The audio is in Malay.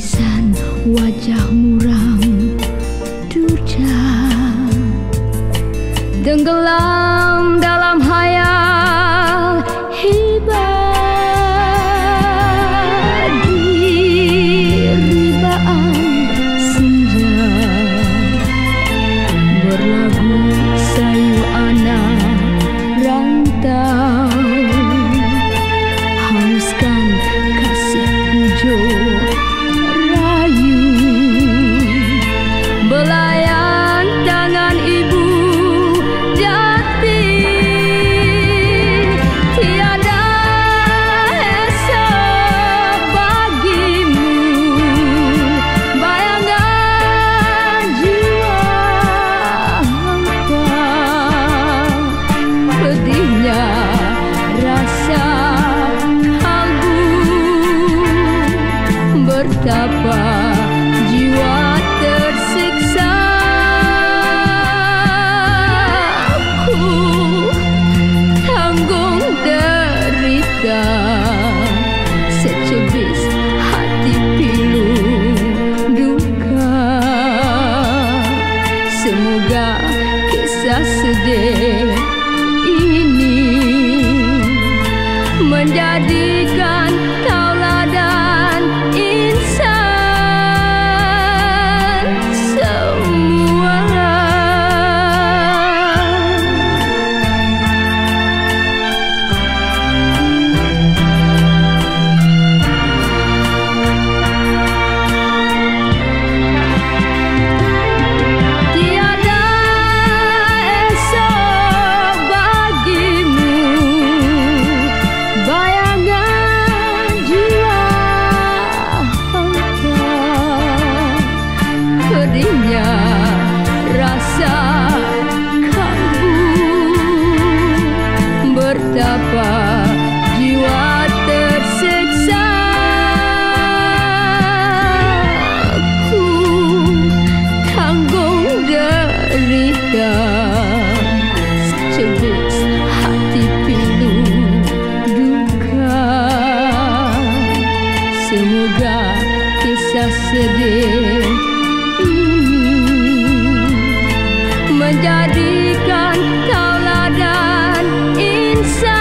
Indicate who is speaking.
Speaker 1: lisan wajah muram durja tenggelam Yeah. cerita Secebis hati pilu duka. Semoga kisah sedih Menjadikan kau ladan insan